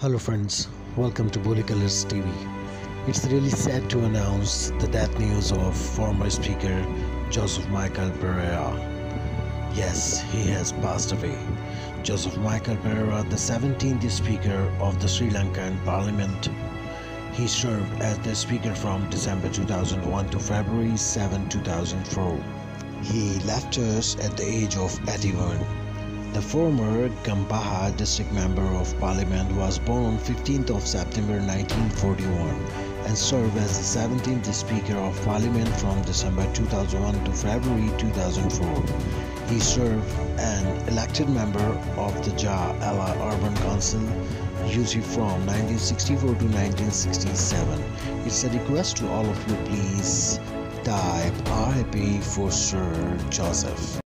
Hello, friends. Welcome to Bolly Colors TV. It's really sad to announce the death news of former Speaker Joseph Michael Perera. Yes, he has passed away. Joseph Michael Perera, the 17th Speaker of the Sri Lankan Parliament. He served as the Speaker from December 2001 to February 7, 2004. He left us at the age of 81. The former Gampaha district member of parliament was born on 15th of September 1941 and served as the 17th speaker of parliament from December 2001 to February 2004. He served an elected member of the Jah Ella Urban Council UC from 1964 to 1967. It's a request to all of you please type RIP for Sir Joseph.